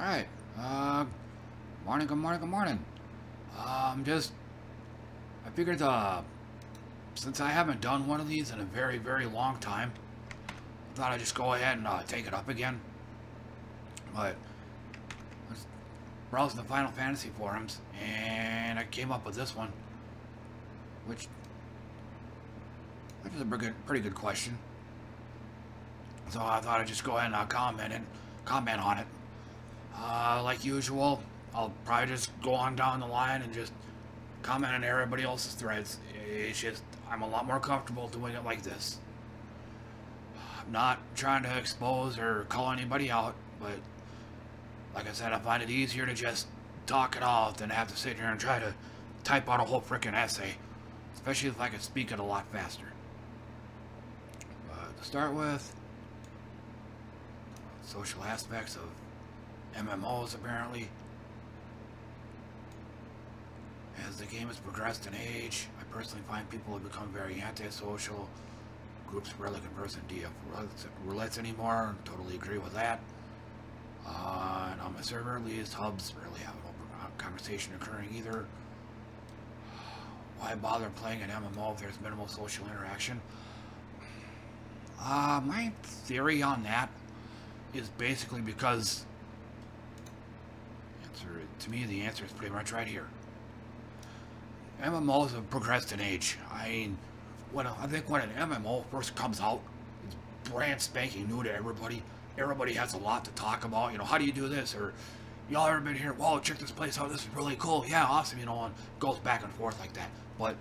Alright. Uh, morning, good morning, good morning. Um, just, I figured, uh, since I haven't done one of these in a very, very long time, I thought I'd just go ahead and uh, take it up again. But, I was browsing the Final Fantasy forums, and I came up with this one, which, which is a pretty good, pretty good question. So I thought I'd just go ahead and uh, comment it, comment on it. Uh, like usual, I'll probably just go on down the line and just comment on everybody else's threads. It's just, I'm a lot more comfortable doing it like this. I'm not trying to expose or call anybody out, but like I said, I find it easier to just talk it off than have to sit here and try to type out a whole freaking essay, especially if I could speak it a lot faster. But to start with, social aspects of MMOs apparently. As the game has progressed in age, I personally find people have become very antisocial. Groups rarely converse in DF roulettes anymore. Totally agree with that. Uh, and on my server, at least, hubs rarely have an open conversation occurring either. Why bother playing an MMO if there's minimal social interaction? Uh, my theory on that is basically because to me the answer is pretty much right here. MMOs have progressed in age. I mean, when I think when an MMO first comes out, it's brand spanking new to everybody. Everybody has a lot to talk about. You know, how do you do this? Or y'all ever been here? Whoa, check this place out. This is really cool. Yeah, awesome. You know, and goes back and forth like that. But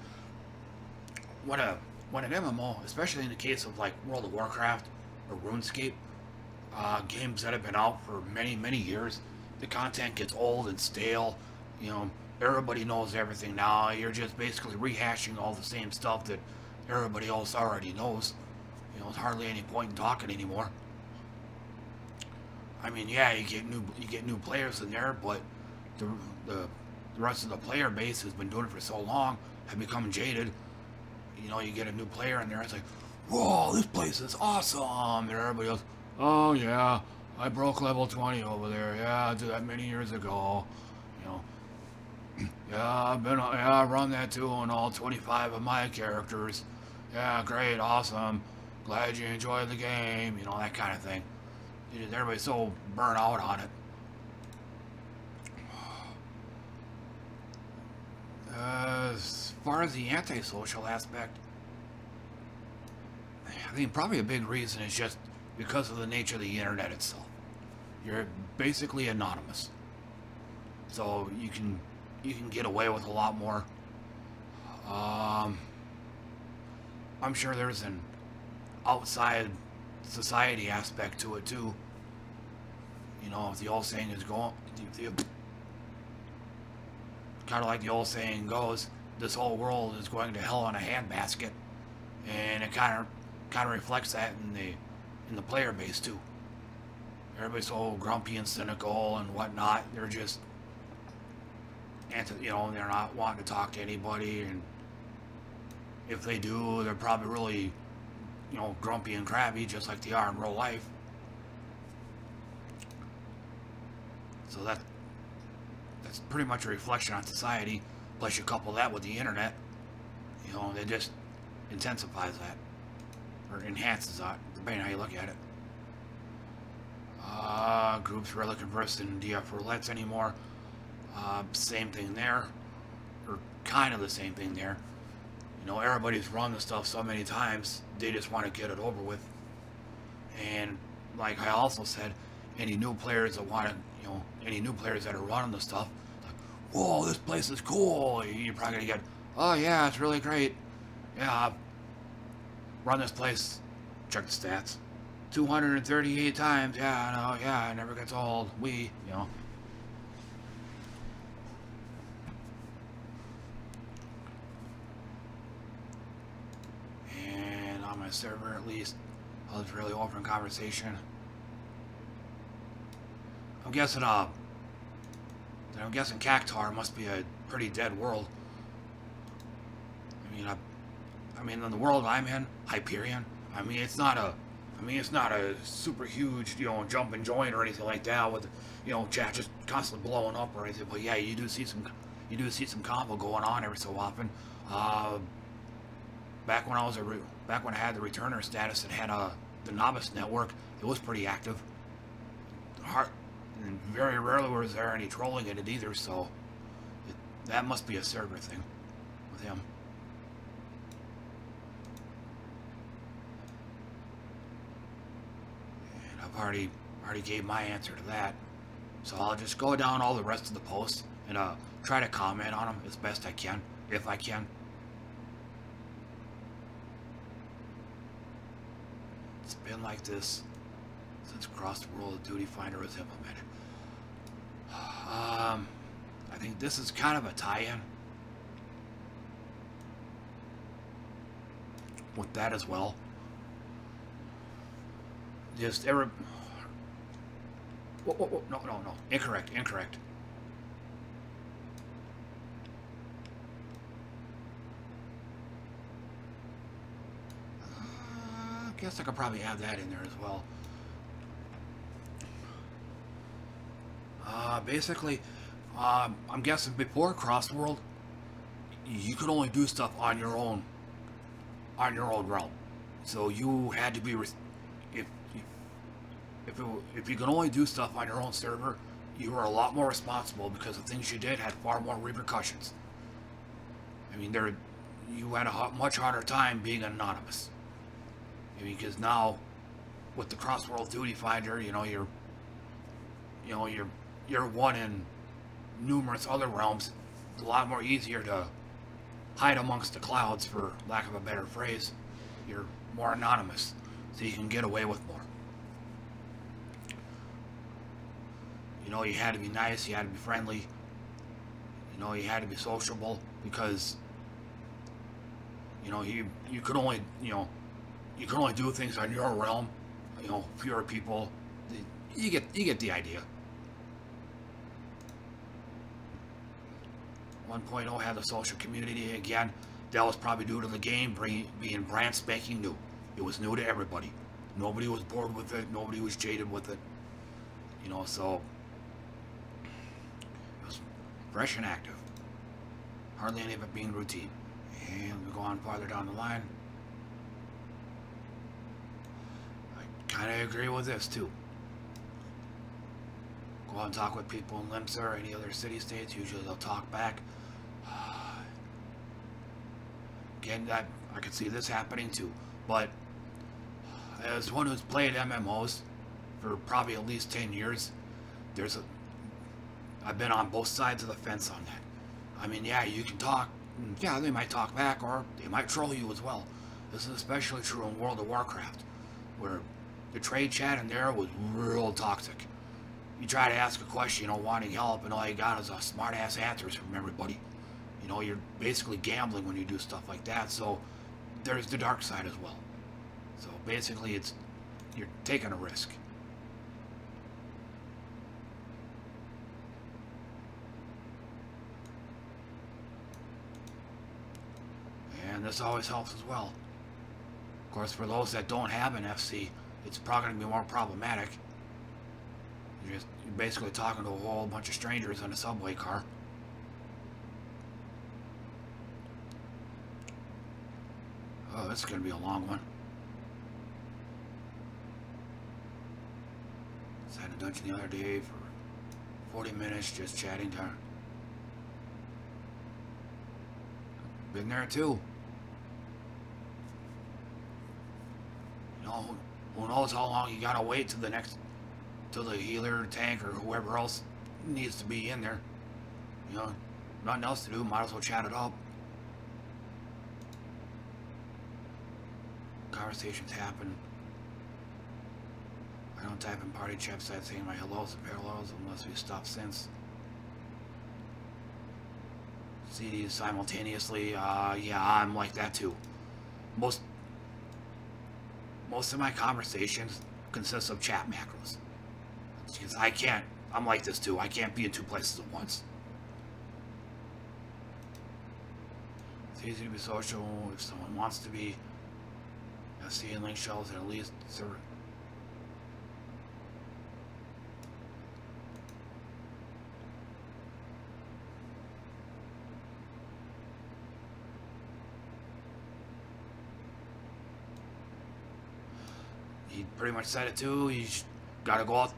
when a when an MMO, especially in the case of like World of Warcraft or RuneScape, uh, games that have been out for many, many years. The content gets old and stale. You know, everybody knows everything now. You're just basically rehashing all the same stuff that everybody else already knows. You know, there's hardly any point in talking anymore. I mean, yeah, you get new you get new players in there, but the the, the rest of the player base has been doing it for so long, have become jaded. You know, you get a new player in there, it's like, whoa, this place is awesome, and everybody else Oh, yeah, I broke level 20 over there. Yeah, I did that many years ago. You know, yeah, I've been, yeah, I run that too on all 25 of my characters. Yeah, great, awesome. Glad you enjoyed the game, you know, that kind of thing. Everybody's so burnt out on it. Uh, as far as the antisocial aspect, I think probably a big reason is just because of the nature of the internet itself. You're basically anonymous. So you can you can get away with a lot more. Um, I'm sure there's an outside society aspect to it too. You know, if the old saying is going, kind of like the old saying goes, this whole world is going to hell in a handbasket, and it kind of kind of reflects that in the in the player base too. Everybody's all grumpy and cynical and whatnot. They're just, you know, they're not wanting to talk to anybody. And if they do, they're probably really, you know, grumpy and crabby, just like they are in real life. So that that's pretty much a reflection on society. Plus, you couple that with the internet, you know, it just intensifies that or enhances that depending how you look at it. Uh, groups rarely converse in DF roulettes anymore. Uh, same thing there, or kind of the same thing there. You know, everybody's run the stuff so many times, they just want to get it over with. And like I also said, any new players that want to, you know, any new players that are running the stuff, like, whoa, this place is cool. You're probably gonna get, oh yeah, it's really great. Yeah, run this place check the stats. 238 times, yeah, know, yeah, it never gets old. We, you know. And on my server, at least, I was really open conversation. I'm guessing, uh, I'm guessing Cactuar must be a pretty dead world. I mean, I, I mean, in the world I'm in, Hyperion, I mean, it's not a, I mean, it's not a super huge, you know, jump and join or anything like that with, you know, chat just constantly blowing up or anything. But yeah, you do see some, you do see some combo going on every so often. Uh, back when I was a, back when I had the returner status and had a uh, the novice network, it was pretty active. And very rarely was there any trolling in it either. So it, that must be a server thing with him. Already already gave my answer to that. So I'll just go down all the rest of the posts and uh, try to comment on them as best I can, if I can. It's been like this since Cross the World of Duty Finder was implemented. Um, I think this is kind of a tie-in with that as well just every. Whoa, whoa, whoa. No, no, no. Incorrect, incorrect. Uh, I guess I could probably add that in there as well. Uh, basically, um, I'm guessing before Cross World, you could only do stuff on your own, on your own realm. So you had to be if, it, if you can only do stuff on your own server, you are a lot more responsible because the things you did had far more repercussions. I mean, there, you had a much harder time being anonymous. I mean, because now, with the Crossworld Duty Finder, you know, you're, you know, you're, you're one in numerous other realms. It's a lot more easier to hide amongst the clouds, for lack of a better phrase. You're more anonymous, so you can get away with more. You know, you had to be nice, you had to be friendly. You know, you had to be sociable because, you know, you, you could only, you know, you could only do things on your realm. You know, fewer people. You get, you get the idea. 1.0 had the social community again. That was probably due to the game being brand spanking new. It was new to everybody. Nobody was bored with it. Nobody was jaded with it. You know, so fresh and active. Hardly any of it being routine. And we go on farther down the line. I kind of agree with this too. Go out and talk with people in Limsa or any other city-states. Usually they'll talk back. Again, that I could see this happening too. But as one who's played MMOs for probably at least 10 years, there's a I've been on both sides of the fence on that. I mean, yeah, you can talk. Yeah, they might talk back, or they might troll you as well. This is especially true in World of Warcraft, where the trade chat in there was real toxic. You try to ask a question, you know, wanting help, and all you got is a smart-ass answers from everybody. You know, you're basically gambling when you do stuff like that, so there's the dark side as well. So basically, it's you're taking a risk. And this always helps as well. Of course, for those that don't have an FC, it's probably going to be more problematic. You're just you're basically talking to a whole bunch of strangers in a subway car. Oh, this is going to be a long one. I had a dungeon the other day for 40 minutes just chatting to Been there too. Know, who knows how long you gotta wait to the next, till the healer, tank, or whoever else needs to be in there. You know, nothing else to do, might as well chat it up. Conversations happen. I don't type in party chat side saying my hellos and parallels unless we stop since. CDs simultaneously, uh, yeah, I'm like that too. Most most of my conversations consist of chat macros. Because I can't, I'm like this too, I can't be in two places at once. It's easy to be social if someone wants to be. FC and link shells at least he pretty much said it too. He's got to go out.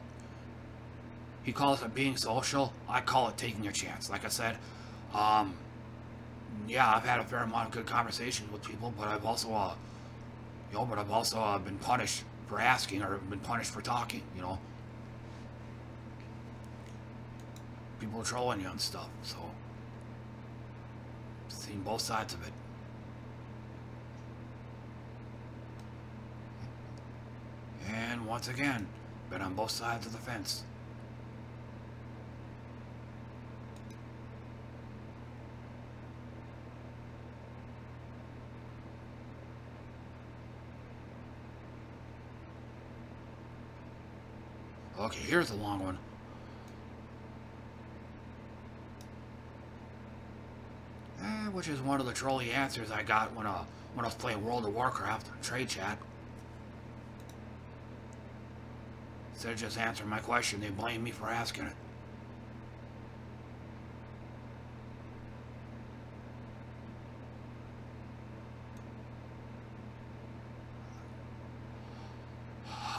He calls it being social. I call it taking a chance. Like I said, um, yeah, I've had a fair amount of good conversations with people, but I've also, uh, you know, but I've also uh, been punished for asking or been punished for talking, you know. People trolling you and stuff, so. Seen both sides of it. Once again, been on both sides of the fence. Okay, here's a long one. Eh, which is one of the trolly answers I got when, uh, when I was playing World of Warcraft trade chat. Instead of just answering my question, they blame me for asking it.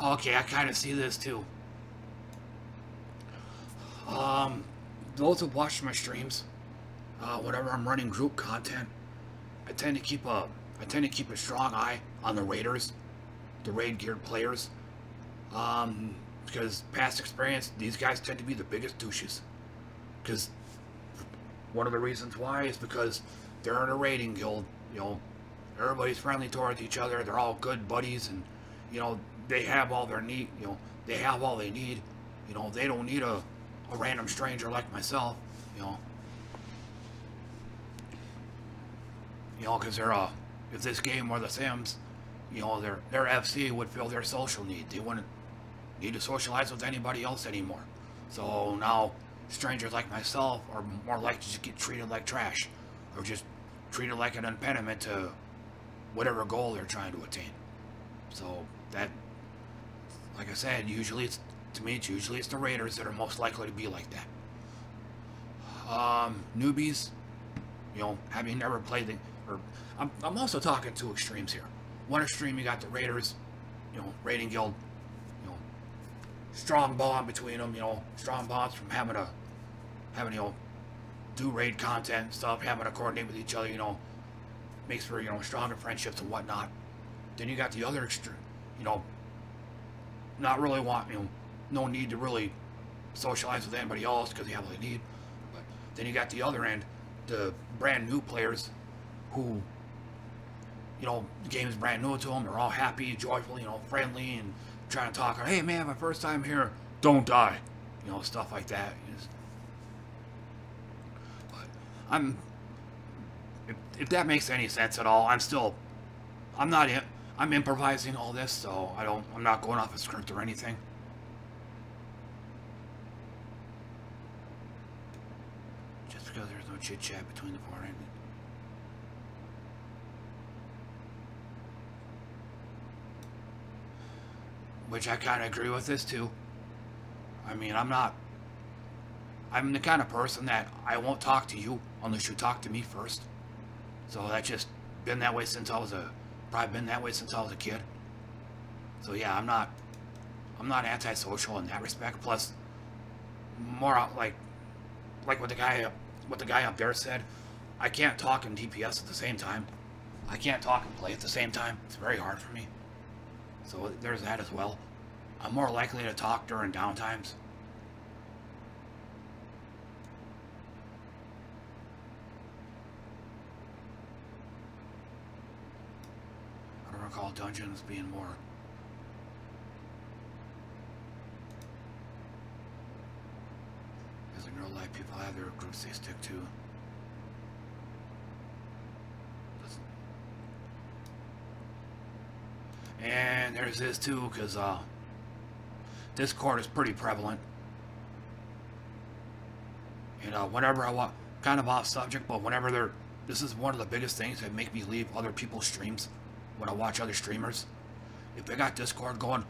Okay, I kind of see this too. Um, those who watch my streams, uh, whenever I'm running group content, I tend to keep a, I tend to keep a strong eye on the raiders, the raid geared players. Um, because past experience, these guys tend to be the biggest douches. Because one of the reasons why is because they're in a raiding guild. You know, everybody's friendly towards each other. They're all good buddies, and you know they have all their need. You know, they have all they need. You know, they don't need a a random stranger like myself. You know. You know, because they're uh, if this game were The Sims, you know, their their FC would fill their social need. They wouldn't need to socialize with anybody else anymore. So now strangers like myself are more likely to get treated like trash or just treated like an impediment to whatever goal they're trying to attain. So that, like I said, usually it's, to me, it's usually it's the Raiders that are most likely to be like that. Um, newbies, you know, having never played the, or I'm, I'm also talking two extremes here. One extreme, you got the Raiders, you know, raiding guild, strong bond between them, you know, strong bonds from having to, having, you know, do raid content and stuff, having to coordinate with each other, you know, makes for, you know, stronger friendships and whatnot. Then you got the other extreme, you know, not really want, you know, no need to really socialize with anybody else because you have what they need. But then you got the other end, the brand new players who, you know, the game is brand new to them. They're all happy, joyful, you know, friendly, and trying to talk, hey man, my first time here, don't die. You know, stuff like that. But I'm, if, if that makes any sense at all, I'm still, I'm not, I'm improvising all this, so I don't, I'm not going off a script or anything. Just because there's no chit chat between the four which I kind of agree with this too. I mean, I'm not, I'm the kind of person that I won't talk to you unless you talk to me first. So that's just been that way since I was a, probably been that way since I was a kid. So yeah, I'm not, I'm not antisocial in that respect. Plus, more like, like what the guy, what the guy up there said, I can't talk and DPS at the same time. I can't talk and play at the same time. It's very hard for me. So there's that as well. I'm more likely to talk during downtimes. I don't recall dungeons being more As in real life, people have their groups they stick to. And there's this too, because uh, Discord is pretty prevalent. You know, whenever I want, kind of off subject, but whenever they're, this is one of the biggest things that make me leave other people's streams when I watch other streamers. If they got Discord going,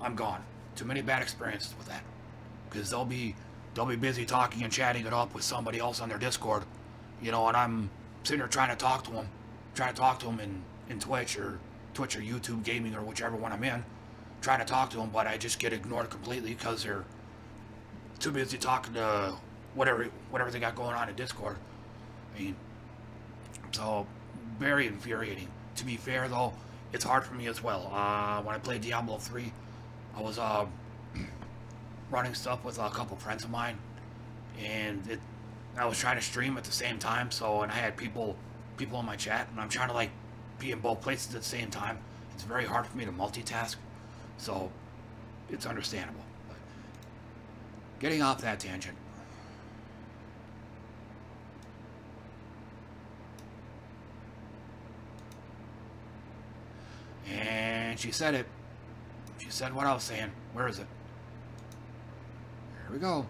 I'm gone. Too many bad experiences with that. Because they'll be, they'll be busy talking and chatting it up with somebody else on their Discord. You know, and I'm sitting there trying to talk to them, trying to talk to them in, in Twitch or Twitch or YouTube gaming or whichever one I'm in, trying to talk to them, but I just get ignored completely because they're too busy talking to whatever whatever they got going on in Discord. I mean, so very infuriating. To be fair, though, it's hard for me as well. Uh, when I played Diablo 3, I was uh, running stuff with a couple friends of mine, and it, I was trying to stream at the same time. So, and I had people people in my chat, and I'm trying to like be in both places at the same time. It's very hard for me to multitask, so it's understandable. But getting off that tangent. And she said it. She said what I was saying. Where is it? Here we go.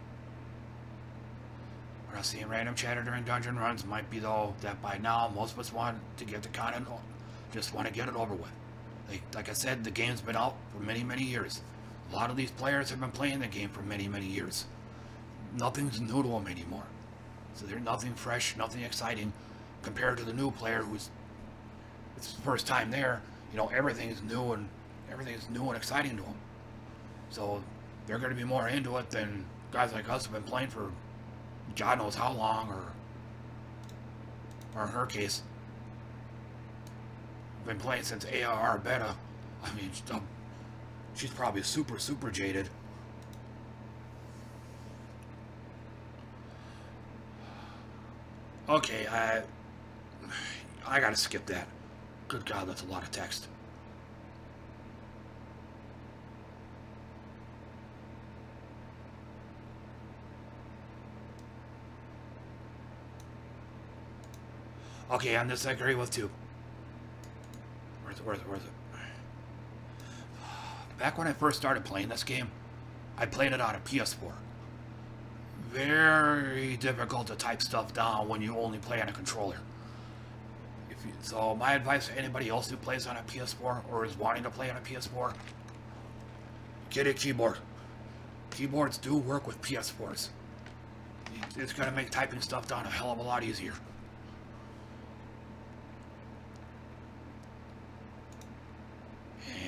We're not seeing random chatter during dungeon runs. Might be though that by now most of us want to get the content, just want to get it over with. Like, like I said, the game's been out for many, many years. A lot of these players have been playing the game for many, many years. Nothing's new to them anymore. So there's nothing fresh, nothing exciting compared to the new player who's it's the first time there you know, everything is new and everything is new and exciting to them. So they're going to be more into it than guys like us have been playing for God knows how long, or, or in her case, been playing since ARR beta. I mean, she's probably super, super jaded. Okay, I I gotta skip that. Good God, that's a lot of text. Okay, on this I agree with too. Where's it, it, it? Back when I first started playing this game, I played it on a PS4. Very difficult to type stuff down when you only play on a controller. So my advice to anybody else who plays on a PS4 or is wanting to play on a PS4, get a keyboard. Keyboards do work with PS4s. It's going to make typing stuff down a hell of a lot easier.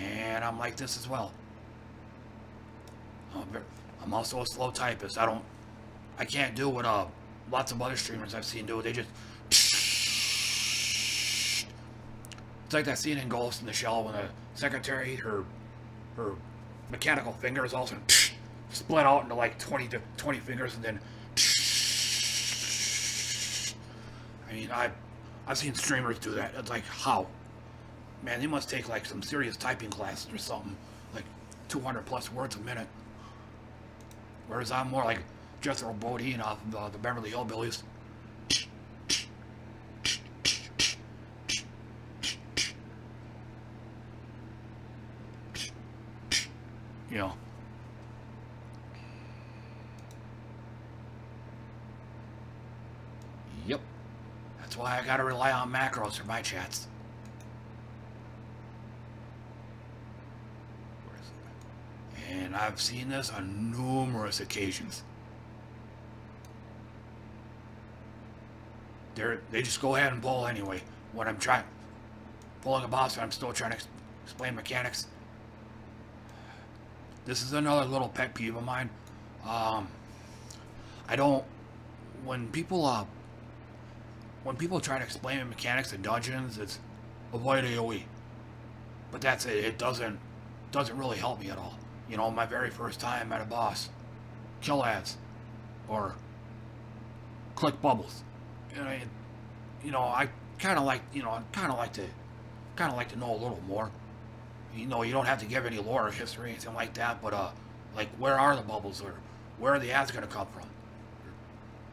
And I'm like this as well. I'm also a slow typist. I don't, I can't do what uh, lots of other streamers I've seen do. They just It's like that scene in Ghost in the Shell when the secretary, her her mechanical fingers also split out into like 20 to 20 fingers and then I mean, I, I've seen streamers do that. It's like, how? Man, they must take like some serious typing classes or something. Like 200 plus words a minute. Whereas I'm more like Jethro Bodine off of uh, the Beverly Hillbillies. you know. Yep. That's why I gotta rely on macros for my chats. And I've seen this on numerous occasions. They're, they just go ahead and pull anyway. When I'm trying, pulling a boss and I'm still trying to explain mechanics, this is another little pet peeve of mine. Um, I don't, when people, uh, when people try to explain mechanics of dungeons, it's avoid AoE. But that's it. It doesn't, doesn't really help me at all. You know, my very first time at a boss, kill ads, or click bubbles. You know, you know I kind of like, you know, I kind of like to, kind of like to know a little more you know, you don't have to give any lore or history or anything like that, but, uh, like, where are the bubbles, or where are the ads going to come from?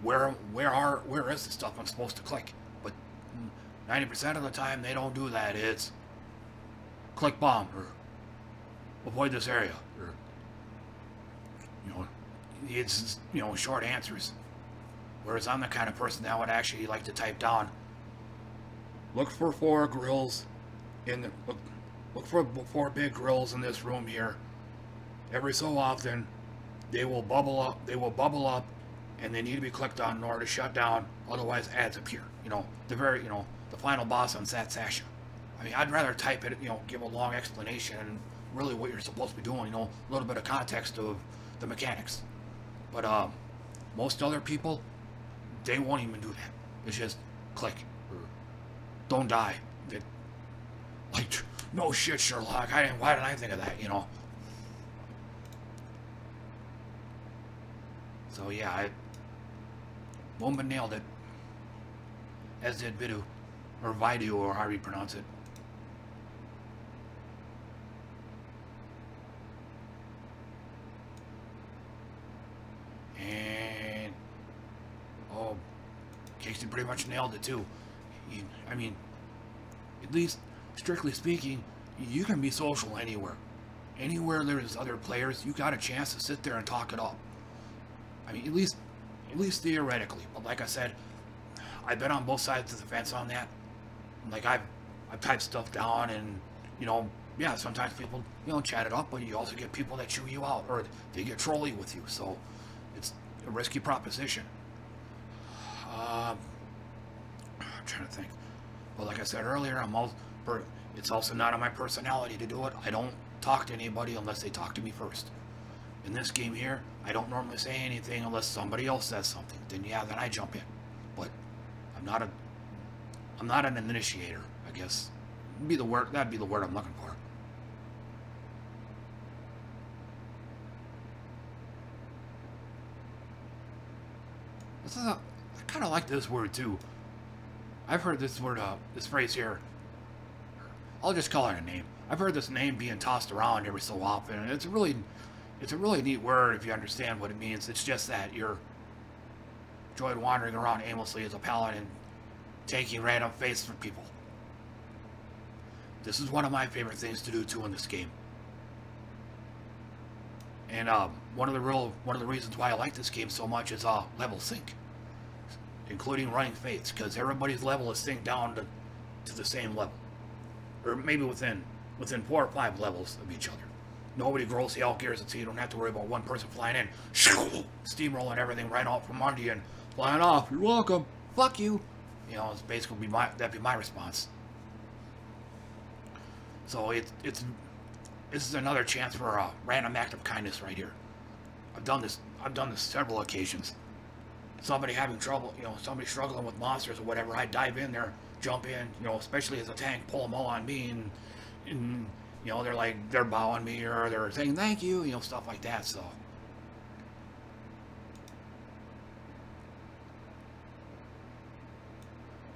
Where, where are, where is the stuff I'm supposed to click? But 90% of the time, they don't do that. It's click bomb, or avoid this area, or, you know, it's, you know, short answers. Whereas I'm the kind of person that would actually like to type down, look for four grills in the, look, Look for four big grills in this room here. Every so often, they will bubble up. They will bubble up, and they need to be clicked on in order to shut down. Otherwise, ads appear. You know, the very, you know, the final boss on Sastasha. I mean, I'd rather type it, you know, give a long explanation and really what you're supposed to be doing, you know, a little bit of context of the mechanics. But um, most other people, they won't even do that. It's just click don't die. Like, no shit, Sherlock. I didn't, why didn't I think of that, you know? So yeah, I, Womba nailed it. As did Vidu, or Vidu, or however you pronounce it. And, oh, Casey pretty much nailed it too. He, I mean, at least, strictly speaking, you can be social anywhere. Anywhere there's other players, you got a chance to sit there and talk it up. I mean, at least, at least theoretically. But like I said, I've been on both sides of the fence on that. Like I've, I've typed stuff down, and you know, yeah, sometimes people, you know, chat it up, but you also get people that chew you out, or they get trolly with you. So a risky proposition. Um, I'm trying to think. Well, like I said earlier, I'm all, it's also not in my personality to do it. I don't talk to anybody unless they talk to me first. In this game here, I don't normally say anything unless somebody else says something. Then yeah, then I jump in. But I'm not a I'm not an initiator, I guess. Be the word that'd be the word I'm looking for. This is a, I kind of like this word too. I've heard this word, uh, this phrase here. I'll just call it a name. I've heard this name being tossed around every so often, and it's really it's a really neat word if you understand what it means. It's just that you're enjoyed wandering around aimlessly as a paladin, taking random faces from people. This is one of my favorite things to do too in this game. And um, one of the real one of the reasons why I like this game so much is uh, level sync, including running fates, because everybody's level is synced down to, to the same level, or maybe within within four or five levels of each other. Nobody grows the elk gears, and so you don't have to worry about one person flying in, steamrolling everything right off from under you and flying off. You're welcome. Fuck you. You know, it's basically be my that'd be my response. So it's it's this is another chance for a random act of kindness right here. I've done this. I've done this several occasions. Somebody having trouble, you know, somebody struggling with monsters or whatever. I dive in there, jump in, you know, especially as a tank, pull them all on me, and, and you know, they're like, they're bowing me or they're saying thank you, you know, stuff like that, so.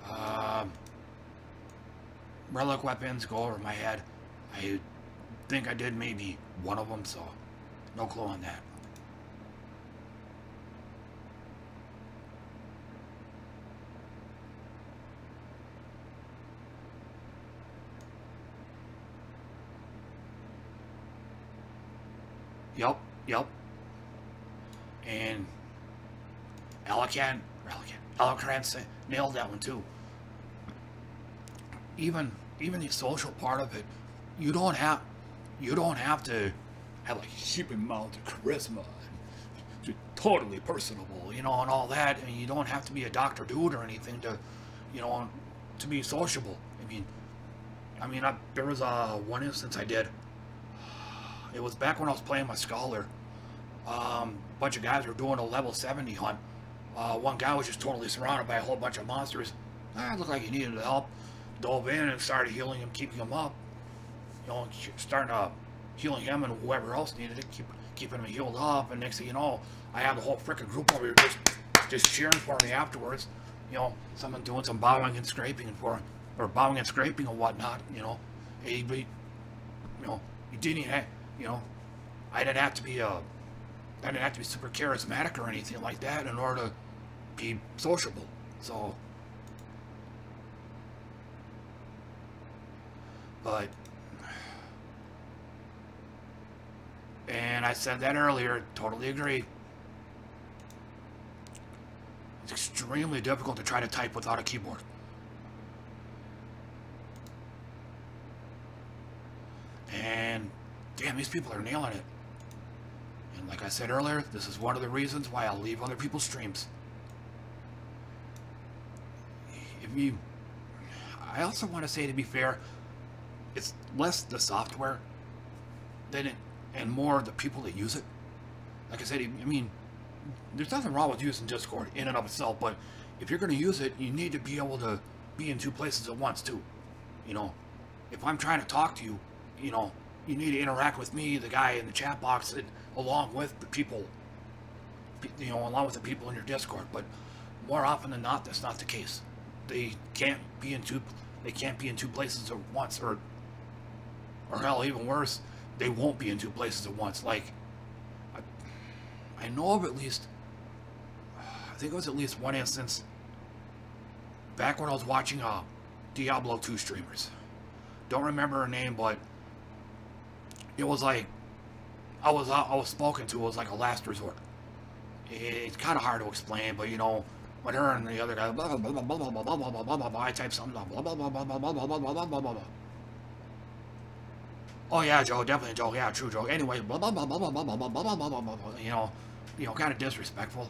Um, relic weapons go over my head. I think I did maybe one of them, so no clue on that. Yep, yep. And Alacan, Alacan, nailed that one too. Even even the social part of it, you don't have you don't have to have like huge amount of charisma and totally personable, you know, and all that. I mean, you don't have to be a Doctor Dude or anything to, you know, to be sociable. I mean, I mean, I, there was uh, one instance I did it was back when I was playing my Scholar. Um, a bunch of guys were doing a level 70 hunt. Uh, one guy was just totally surrounded by a whole bunch of monsters. Ah, it looked like he needed help. Dove in and started healing him, keeping him up. You know, starting to uh, healing him and whoever else needed it, keep, keeping him healed up. And next thing you know, I have the whole freaking group over here just, just cheering for me afterwards. You know, someone doing some bowing and scraping for him, or bowing and scraping and whatnot. You know, he, you know, he didn't have you know, I didn't have to be a, I didn't have to be super charismatic or anything like that in order to be sociable. So, but, and I said that earlier, totally agree. It's extremely difficult to try to type without a keyboard. And damn, these people are nailing it. And like I said earlier, this is one of the reasons why I'll leave other people's streams. If you, I also want to say, to be fair, it's less the software. than it, and more the people that use it. Like I said, I mean, there's nothing wrong with using Discord in and of itself, but if you're going to use it, you need to be able to be in two places at once too. You know, if I'm trying to talk to you, you know, you need to interact with me, the guy in the chat box, and, along with the people, you know, along with the people in your Discord. But more often than not, that's not the case. They can't be in two. They can't be in two places at once, or, or hell, even worse, they won't be in two places at once. Like, I, I know of at least. I think it was at least one instance. Back when I was watching uh, Diablo 2 streamers. Don't remember her name, but it was like I was I was spoken to. It was like a last resort. It's kind of hard to explain, but you know, when her and the other guy blah blah blah blah blah blah blah blah blah blah I type something blah blah blah blah blah blah blah blah blah blah blah blah. Oh yeah, Joe, definitely Joe. Yeah, true, Joe. Anyway, blah blah blah blah blah blah blah blah blah blah blah blah. You know, you know, kind of disrespectful.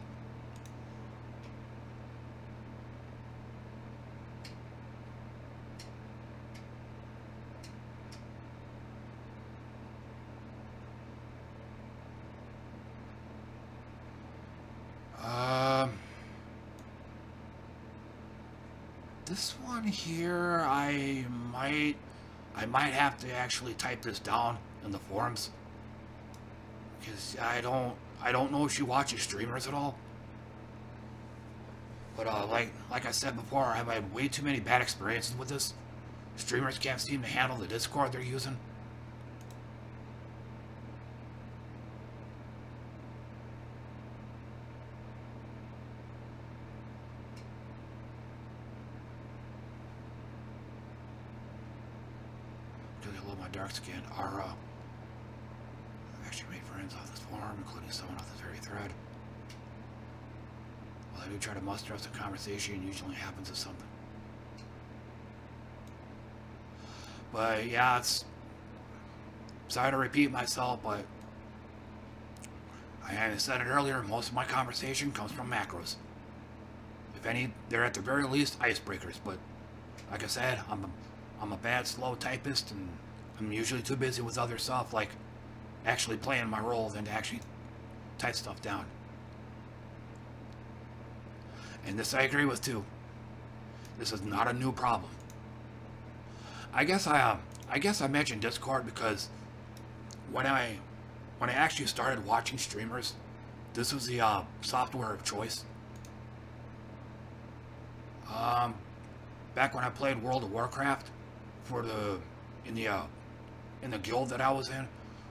Um, this one here, I might, I might have to actually type this down in the forums because I don't, I don't know if she watches streamers at all. But uh, like, like I said before, I've had way too many bad experiences with this. Streamers can't seem to handle the Discord they're using. dark skin are uh, actually made friends off this forum, including someone off this very thread. While I do try to muster up some conversation, usually happens to something. But yeah, it's sorry to repeat myself, but I said it earlier, most of my conversation comes from macros. If any, they're at the very least icebreakers, but like I said, I'm a, I'm a bad slow typist and I'm usually too busy with other stuff, like actually playing my role, than to actually type stuff down. And this I agree with too. This is not a new problem. I guess I um, I guess I mentioned Discord because when I when I actually started watching streamers, this was the uh, software of choice. Um, back when I played World of Warcraft for the in the uh, in the guild that I was in,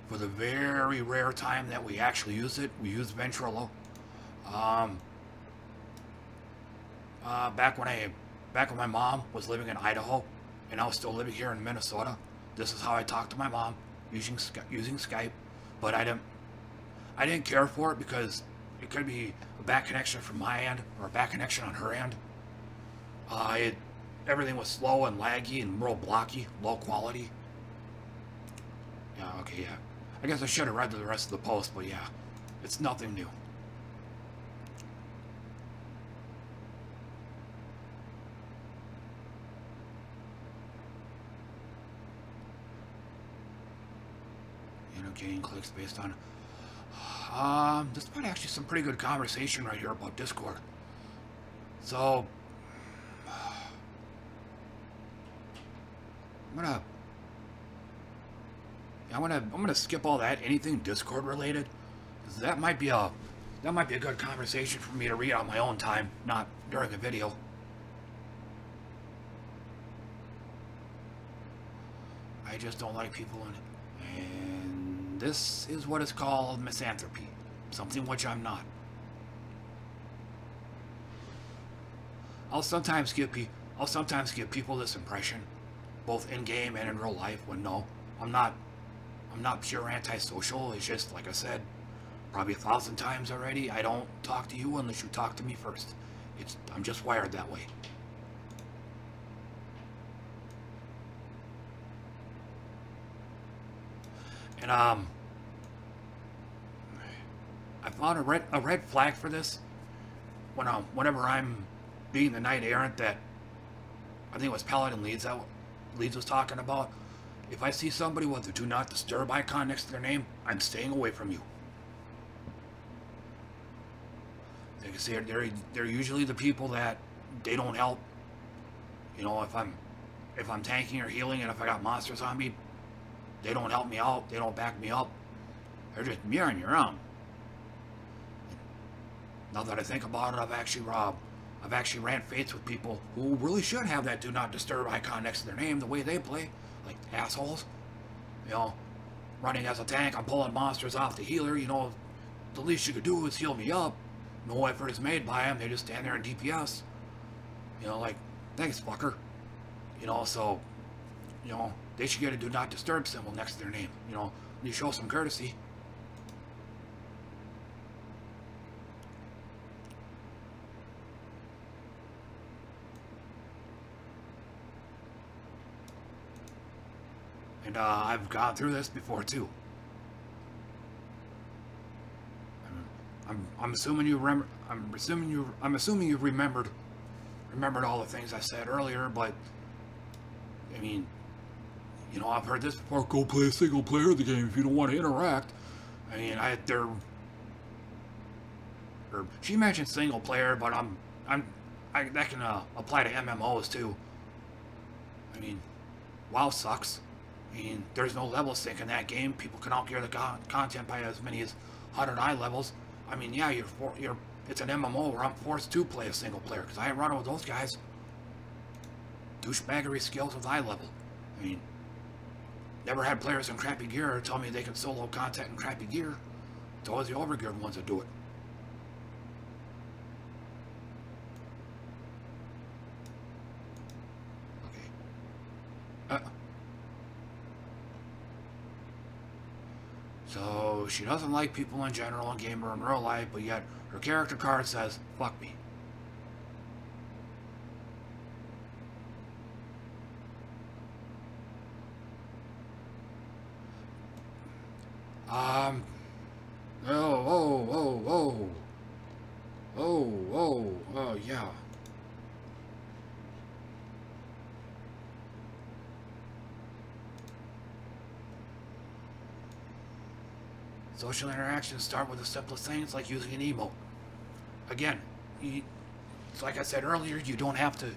for the very rare time that we actually used it, we used Ventrilo. Um, uh, back when I, back when my mom was living in Idaho, and I was still living here in Minnesota, this is how I talked to my mom using using Skype. But I didn't, I didn't care for it because it could be a bad connection from my end or a bad connection on her end. Uh, it, everything was slow and laggy and real blocky, low quality. Yeah, okay, yeah. I guess I should have read the rest of the post, but yeah, it's nothing new. Gaining clicks based on... Um, this might actually some pretty good conversation right here about Discord. So... I'm gonna I'm gonna I'm gonna skip all that. Anything Discord related, that might be a that might be a good conversation for me to read on my own time, not during a video. I just don't like people in it. This is what is called misanthropy. Something which I'm not. I'll sometimes give pe I'll sometimes give people this impression, both in game and in real life, when no, I'm not I'm not pure antisocial. It's just, like I said, probably a thousand times already, I don't talk to you unless you talk to me first. It's I'm just wired that way. And um I found a red a red flag for this when um whenever I'm being the knight errant that I think it was Paladin Leeds that Leeds was talking about If I see somebody with a do not disturb icon next to their name, I'm staying away from you. Like I say, they're, they're usually the people that they don't help. You know, if I'm if I'm tanking or healing and if I got monsters on me, they don't help me out. They don't back me up. They're just mirroring your own. Now that I think about it, I've actually robbed. I've actually ran fates with people who really should have that do not disturb icon next to their name the way they play. Like assholes. You know, running as a tank, I'm pulling monsters off the healer, you know, the least you could do is heal me up. No effort is made by them, they just stand there and DPS. You know, like, thanks, fucker. You know, so, you know, they should get a do not disturb symbol next to their name. You know, you show some courtesy. And uh, I've gone through this before too. I'm, I'm assuming you remember. I'm assuming you. I'm assuming you remembered, remembered all the things I said earlier. But I mean, you know, I've heard this before. Go play a single player of the game if you don't want to interact. I mean, I there. Or she mentioned single player, but I'm I'm I, that can uh, apply to MMOs too. I mean, WoW sucks. I mean, there's no level sync in that game. People can outgear the con content by as many as 100 eye levels. I mean, yeah, you're for, you're it's an MMO where I'm forced to play a single player because I ain't running with those guys. Douchebaggery skills with eye level. I mean, never had players in crappy gear tell me they can solo content in crappy gear. It's always the overgeared ones that do it. Okay. Uh. So she doesn't like people in general and gamer in real life, but yet her character card says, fuck me. Um, oh, oh, oh, oh, oh, oh, oh, yeah. Social interactions start with the simplest things like using an emote. Again, you, it's like I said earlier, you don't have to.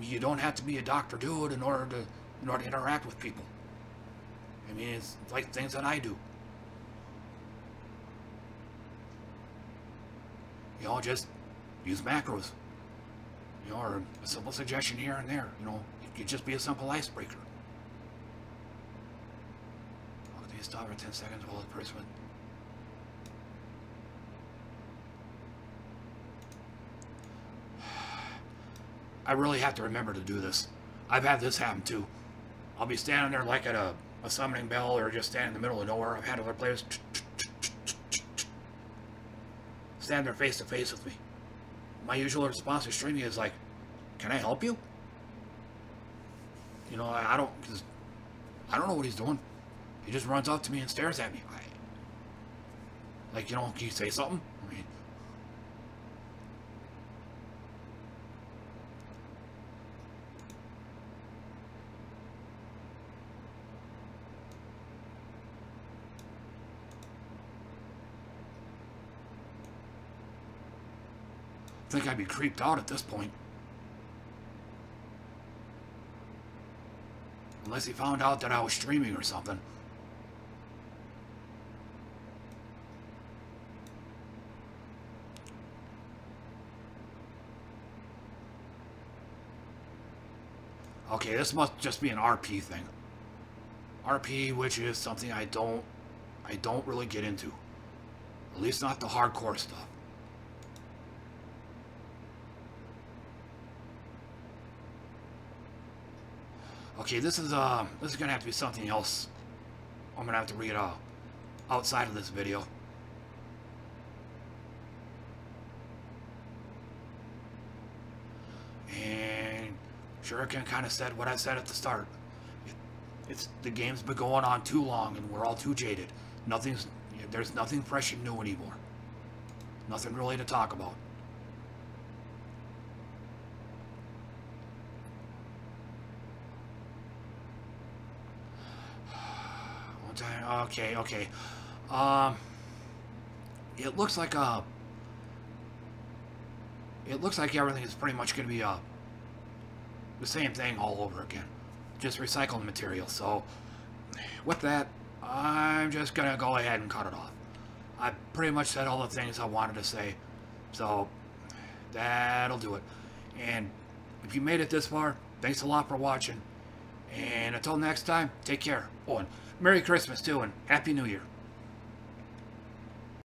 You don't have to be a do it in order to in order to interact with people. I mean, it's like things that I do. You all just use macros. You know, or a simple suggestion here and there. You know, it could just be a simple icebreaker. I'll stop for 10 seconds while the person I really have to remember to do this. I've had this happen too. I'll be standing there like at a, a summoning bell or just stand in the middle of nowhere. I've had other players stand there face to face with me. My usual response to streaming is like, can I help you? You know, I, I don't, cause I don't know what he's doing. He just runs up to me and stares at me. I, like, you know, can you say something? I mean, I think I'd be creeped out at this point. Unless he found out that I was streaming or something. Okay, this must just be an RP thing. RP, which is something I don't, I don't really get into. At least not the hardcore stuff. Okay, this is uh, this is gonna have to be something else. I'm gonna have to read uh, outside of this video. And Shuriken kind of said what I said at the start. It, it's the game's been going on too long, and we're all too jaded. Nothing's there's nothing fresh and new anymore. Nothing really to talk about. Okay, okay. Um, it looks like a. It looks like everything is pretty much going to be uh, the same thing all over again, just recycled material. So, with that, I'm just gonna go ahead and cut it off. I pretty much said all the things I wanted to say, so that'll do it. And if you made it this far, thanks a lot for watching. And until next time, take care. Oh, Merry Christmas too, and Happy New Year.